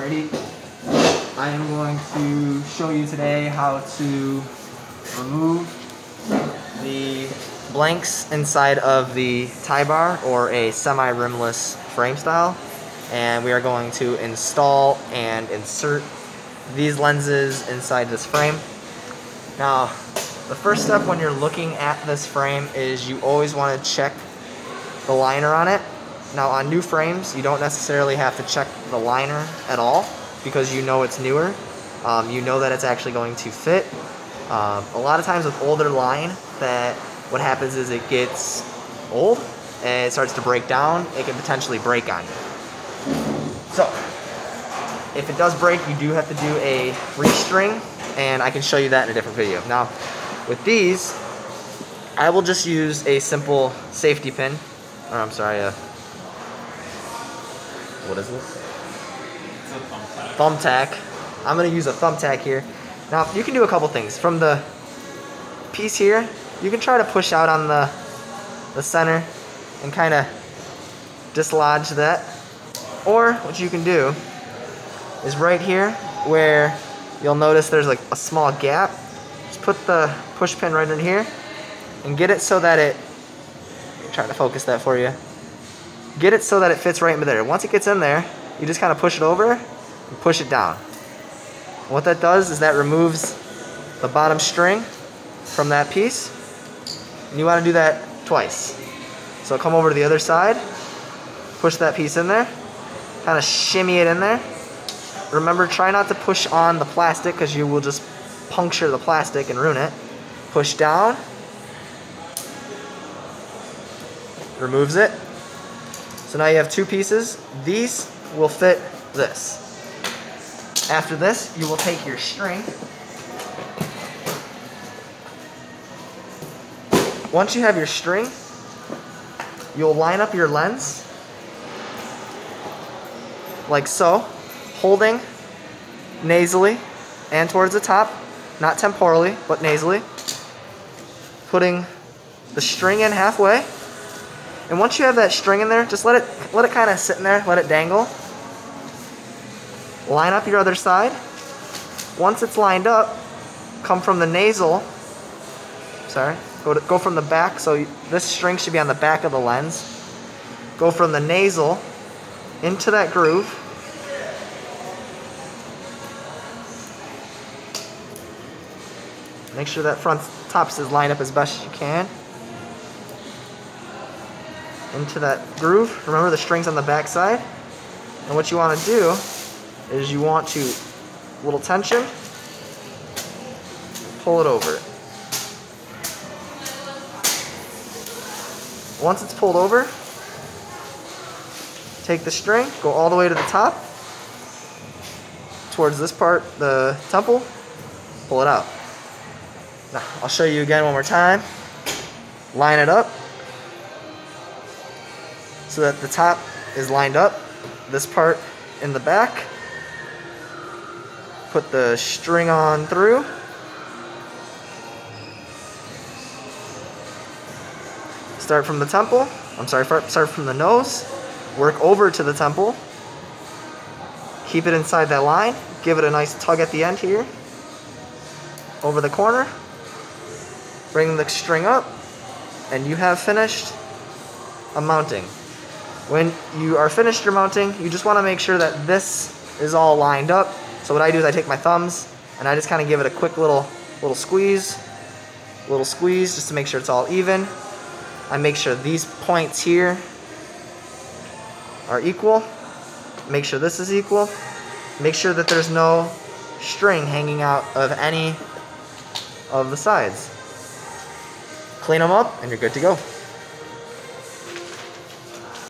Alrighty, I am going to show you today how to remove the blanks inside of the tie bar or a semi-rimless frame style and we are going to install and insert these lenses inside this frame. Now the first step when you're looking at this frame is you always want to check the liner on it. Now on new frames you don't necessarily have to check the liner at all because you know it's newer. Um, you know that it's actually going to fit. Um, a lot of times with older line that what happens is it gets old and it starts to break down. It can potentially break on you. So, if it does break, you do have to do a restring, and I can show you that in a different video. Now, with these, I will just use a simple safety pin, or I'm sorry, uh, what is this? It's a thumbtack. Thumbtack. I'm gonna use a thumbtack here. Now, you can do a couple things. From the piece here, you can try to push out on the, the center and kind of dislodge that. Or what you can do is right here where you'll notice there's like a small gap. Just put the push pin right in here and get it so that it, trying to focus that for you. Get it so that it fits right in there. Once it gets in there, you just kind of push it over and push it down. what that does is that removes the bottom string from that piece and you want to do that twice. So come over to the other side, push that piece in there, kind of shimmy it in there. Remember, try not to push on the plastic because you will just puncture the plastic and ruin it. Push down, removes it. So now you have two pieces. These will fit this. After this, you will take your string Once you have your string, you'll line up your lens like so, holding nasally and towards the top, not temporally, but nasally. Putting the string in halfway. And once you have that string in there, just let it let it kind of sit in there, let it dangle. Line up your other side. Once it's lined up, come from the nasal, sorry, Go, to, go from the back, so this string should be on the back of the lens. Go from the nasal into that groove. Make sure that front tops is lined up as best as you can. Into that groove. Remember the string's on the back side. And what you want to do is you want to, little tension, pull it over. Once it's pulled over, take the string, go all the way to the top, towards this part, the temple, pull it out. Now, I'll show you again one more time. Line it up so that the top is lined up. This part in the back. Put the string on through. Start from the temple. I'm sorry, start from the nose. Work over to the temple. Keep it inside that line. Give it a nice tug at the end here. Over the corner. Bring the string up. And you have finished a mounting. When you are finished your mounting, you just want to make sure that this is all lined up. So what I do is I take my thumbs and I just kind of give it a quick little little squeeze, little squeeze just to make sure it's all even. I make sure these points here are equal. Make sure this is equal. Make sure that there's no string hanging out of any of the sides. Clean them up and you're good to go.